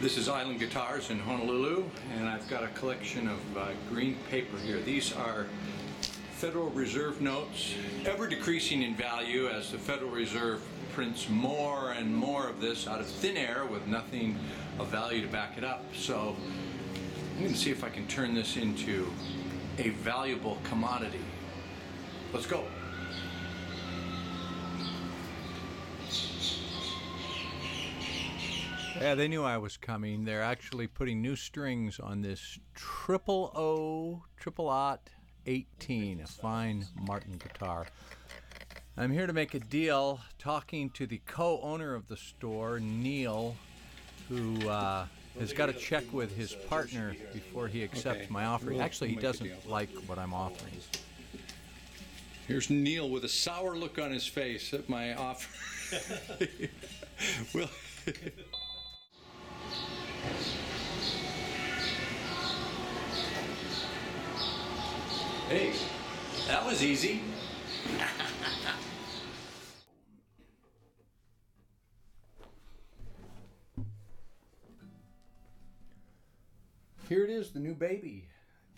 This is Island Guitars in Honolulu, and I've got a collection of uh, green paper here. These are Federal Reserve notes, ever decreasing in value as the Federal Reserve prints more and more of this out of thin air with nothing of value to back it up. So I'm going to see if I can turn this into a valuable commodity. Let's go. Yeah, they knew I was coming. They're actually putting new strings on this triple O, triple Ot 18, a fine Martin guitar. I'm here to make a deal, talking to the co owner of the store, Neil, who uh, has got to check with his partner before he accepts my offer. Actually, he doesn't like what I'm offering. Here's Neil with a sour look on his face at my offer. well, Hey, that was easy. Here it is, the new baby,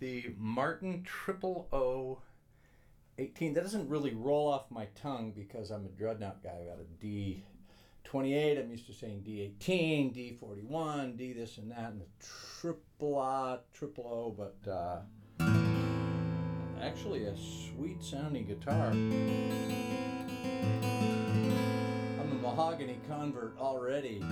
the Martin Triple O 18. That doesn't really roll off my tongue because I'm a dreadnought guy. I've got a D 28. I'm used to saying D18, D41, D this and that, and the triple O, triple O, but uh, actually a sweet sounding guitar. I'm a mahogany convert already.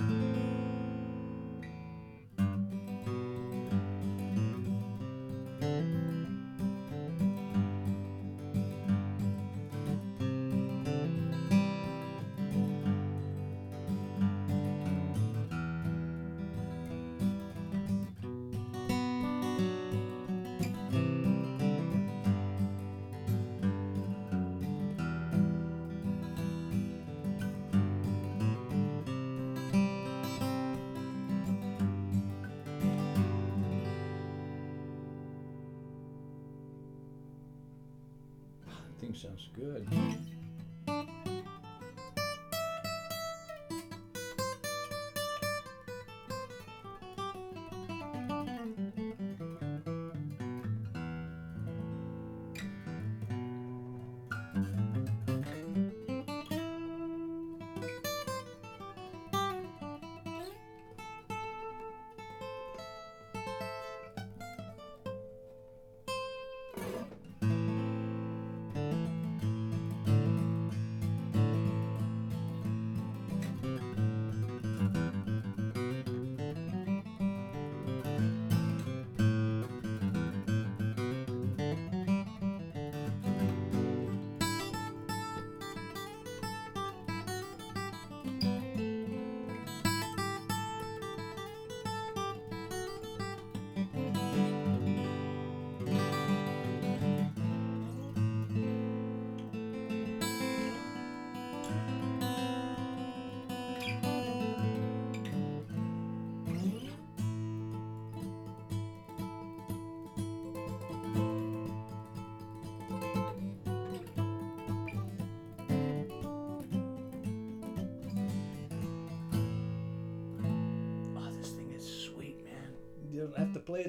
Thing sounds good.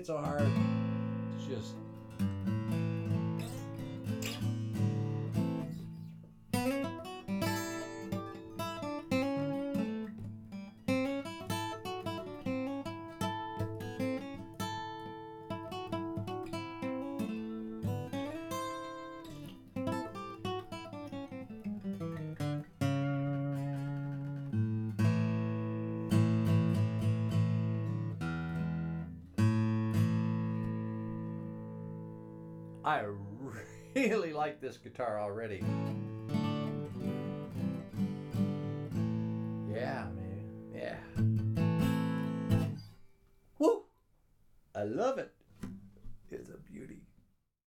So hard. It's just. I really like this guitar already. Yeah, man. Yeah. Woo! I love it. It's a beauty.